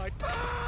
my... No.